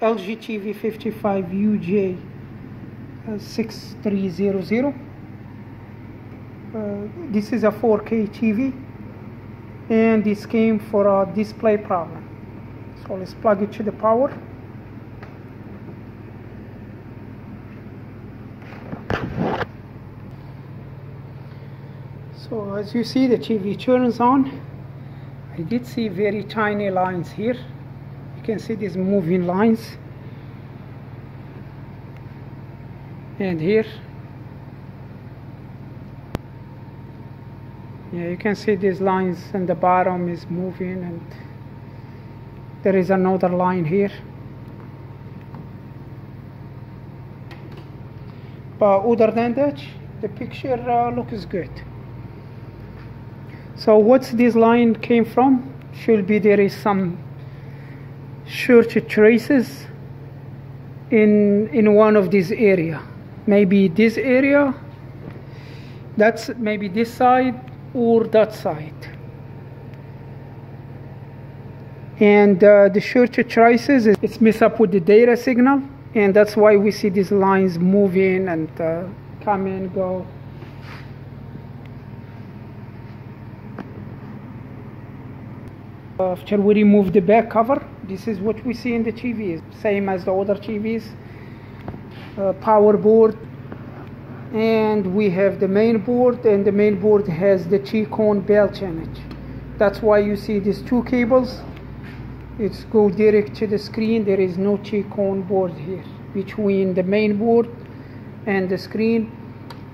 LG TV 55 UJ uh, 6300 uh, this is a 4K TV and this came for a display problem. So let's plug it to the power. So as you see the TV turns on. I did see very tiny lines here can see these moving lines. And here. Yeah you can see these lines and the bottom is moving and there is another line here. But other than that the picture uh, looks good. So what's this line came from? Should be there is some short traces in in one of these area. Maybe this area that's maybe this side or that side. And uh, the short traces it's messed up with the data signal and that's why we see these lines moving and uh, come and go. After we remove the back cover this is what we see in the TVs same as the other TVs uh, power board and we have the main board and the main board has the T-con belt in it that's why you see these two cables. It's go direct to the screen. There is no T-con board here between the main board and the screen.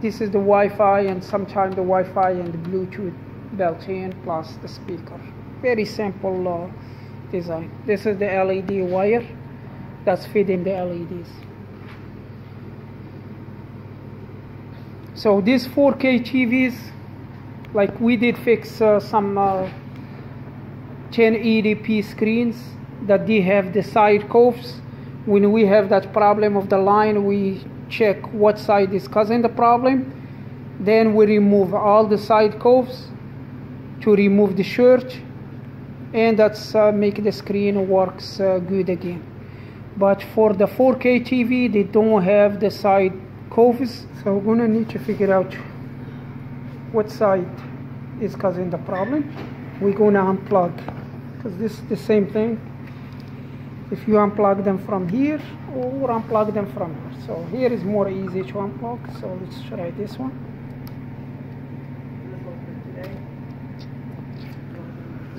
This is the Wi-Fi and sometimes the Wi-Fi and the Bluetooth built-in plus the speaker. Very simple uh, design this is the LED wire that's feeding the LEDs so these 4K TVs like we did fix uh, some uh, 1080p screens that they have the side coves when we have that problem of the line we check what side is causing the problem. Then we remove all the side coves to remove the shirt and that's uh, make the screen works uh, good again. But for the 4k tv they don't have the side coves so we're gonna need to figure out what side is causing the problem. We're gonna unplug because this is the same thing. If you unplug them from here or unplug them from here. So here is more easy to unplug so let's try this one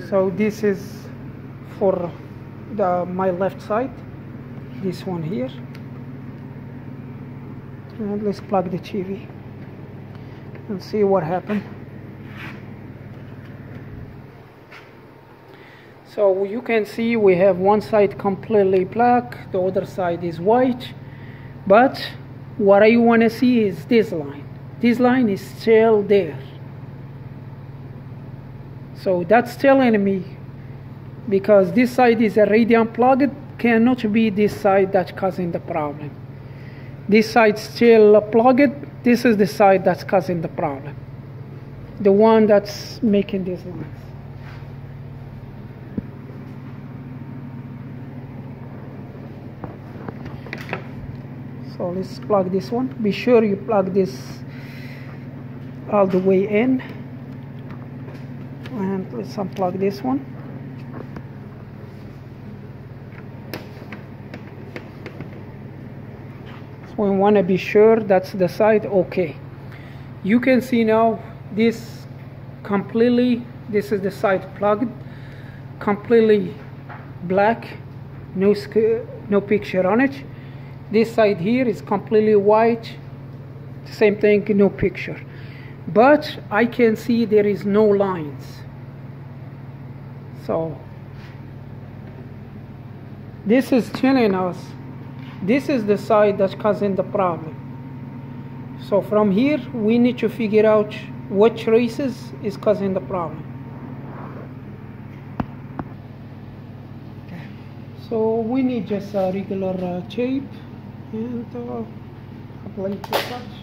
so this is for the my left side this one here. And let's plug the TV and see what happened. So you can see we have one side completely black the other side is white. But what I want to see is this line. This line is still there so that's telling me because this side is already unplugged cannot be this side that's causing the problem. This side still plugged this is the side that's causing the problem. The one that's making these lines so let's plug this one. Be sure you plug this all the way in let's unplug this one. So we want to be sure that's the side okay. You can see now this completely this is the side plugged completely black no no picture on it. This side here is completely white same thing no picture. But I can see there is no lines so this is telling us this is the side that's causing the problem. So from here we need to figure out which races is causing the problem. So we need just a regular uh, tape and uh, apply to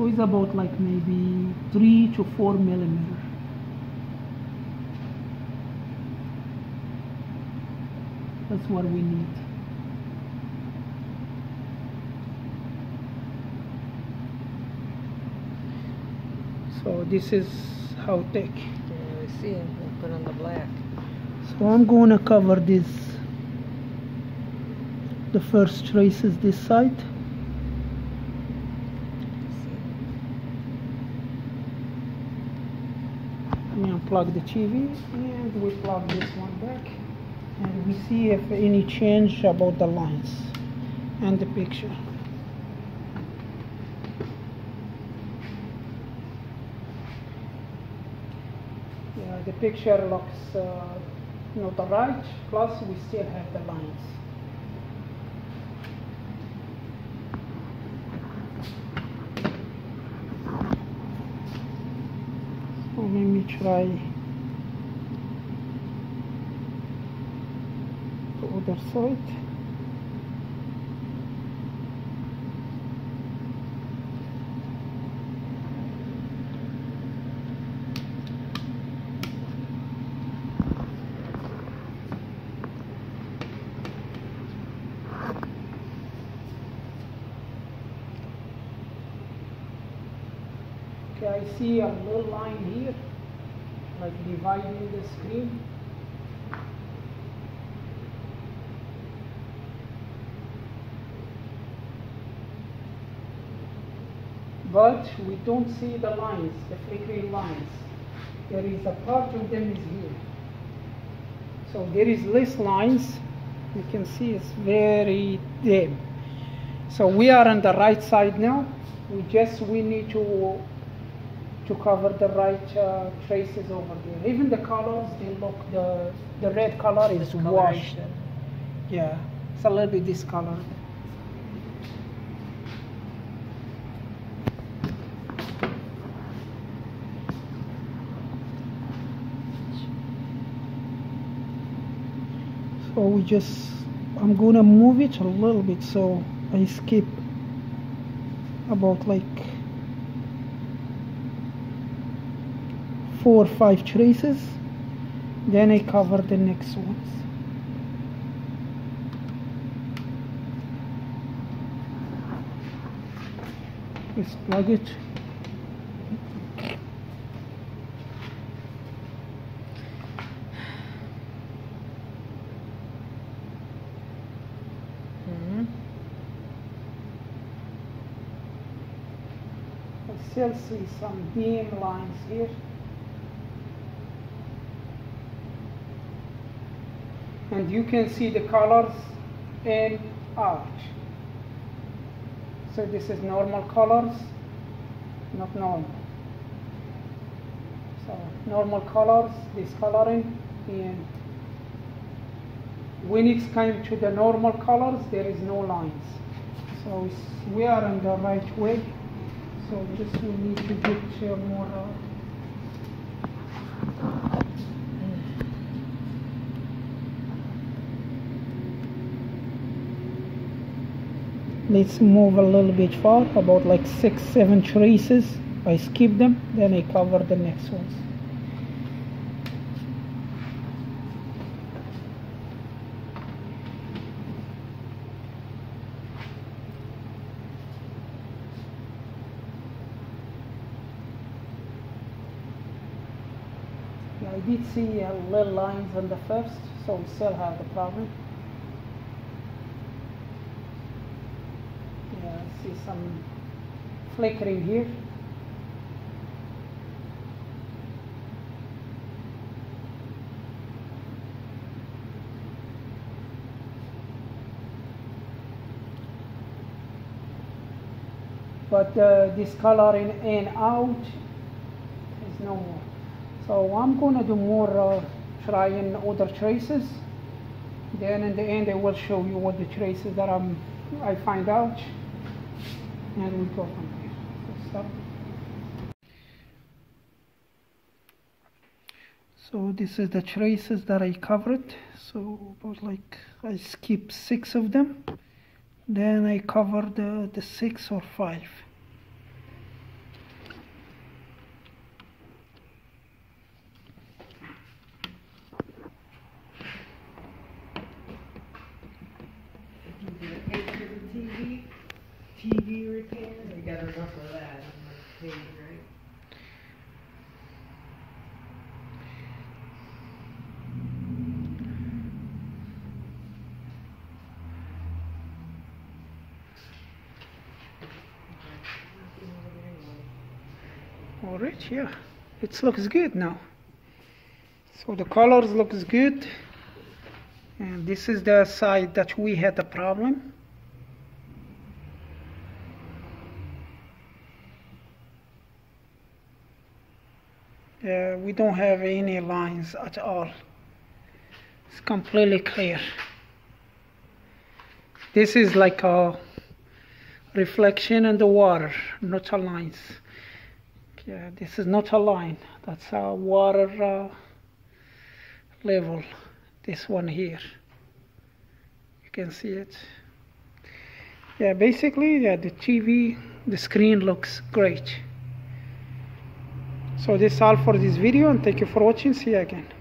So it's about like maybe three to four millimeter. That's what we need. So this is how thick. Yeah, I see it. We'll put on the black. So I'm going to cover this, the first traces this side. We unplug the TV and we plug this one back and we see if any change about the lines and the picture. Yeah, the picture looks uh, not right, plus we still have the lines. So let me try the other side. Okay, I see a little line here, like dividing the screen. But we don't see the lines, the flickering lines. There is a part of them is here. So there is less lines. You can see it's very dim. So we are on the right side now. We just we need to to cover the right uh, traces over there. Even the colors, they look the the red color is washed. Yeah, it's a little bit discolored. So we just, I'm gonna move it a little bit so I skip about like four or five traces. Then I cover the next ones. Let's plug it Mhm. I still see some beam lines here and you can see the colors in out so this is normal colors not normal. So normal colors this coloring and when it's come to the normal colors there is no lines. So we are on the right way. So just we need to get uh, more let's move a little bit far about like six seven traces. I skip them then I cover the next ones. I did see a little lines on the first so we still have the problem Yeah, I see some flickering here. But uh, discoloring in out is no more. So I'm gonna do more uh, trying other traces. Then in the end I will show you what the traces that I'm, I find out. And we go from there. So stop. So this is the traces that I covered. So about like I skip six of them. Then I cover the, the six or five. TV repair, that on the page, right? All right, yeah, it looks good now. So the colors looks good. And this is the side that we had the problem. Yeah, we don't have any lines at all. It's completely clear. This is like a reflection in the water, not a lines. Yeah, this is not a line. That's a water uh, level. This one here. You can see it. Yeah, basically, yeah, the TV, the screen looks great. So this is all for this video and thank you for watching. See you again.